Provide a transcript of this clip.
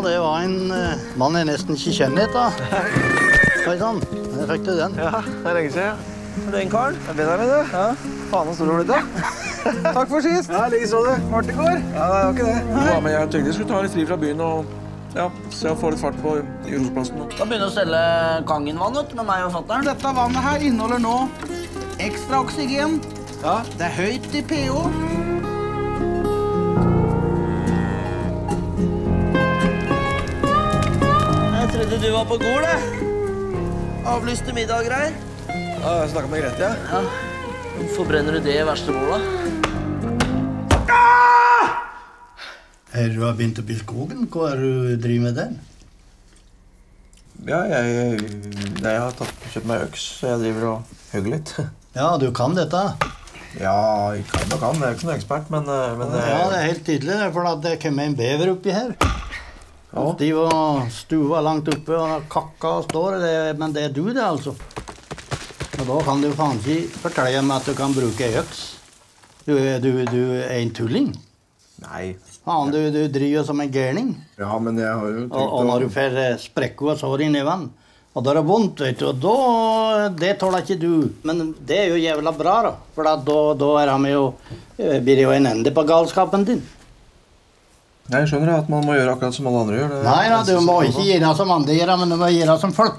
Man jeg nesten ikke kjenner da. Oi sann, der fikk du den. Ja, det er lenge siden. Er det en kar? Det er Benjamin, du. Ja. Faen, så stor du har blitt, da. Takk for sist. Ja, like så, du. Vart i går? Ja, det var ikke det. Ja, men jeg tenkte jeg skulle ta litt fri fra byen og ja, se og få litt fart på Jordplassen. Da begynner å selge Kangen-vann med meg og fatter'n. Dette vannet her inneholder nå ekstra oksygen. Ja. Det er høyt i pH. Trodde du var på Gol. Avlyste middag og greier. Ja, jeg snakka med Grete, ja. Ja. Hvorfor brenner du det i verste bola? Her du har begynt opp i skogen. Hva er du driver med den? Ja, jeg, jeg har tatt, kjøpt meg øks, så jeg driver og hugger litt. Ja, du kan dette. Ja, jeg kan og kan. Jeg er ikke noen ekspert, men, eh, men Ja, det er helt tydelig, det for det kommer en bever oppi her. Han De og stua langt oppe og kakka står. Det, men det er du, det, altså. Og da kan du faen ikke fortelle meg at du kan bruke øks. Du, du, du er en tulling. Nei. Faen, du, du driver som en gærning. Ja, men jeg har jo tenkt Og, og når du får eh, sprekker og sår inni vann, og da er det vondt, vet du, og da Det tåler ikke du. Men det er jo jævla bra, da. For da, da, da er han jo eh, blir jo en ende på galskapen din. Jeg skjønner at man må gjøre akkurat som alle andre gjør. Det- Nei da, du må ikke gjøre som andre gjør, men du må gjøre som folk.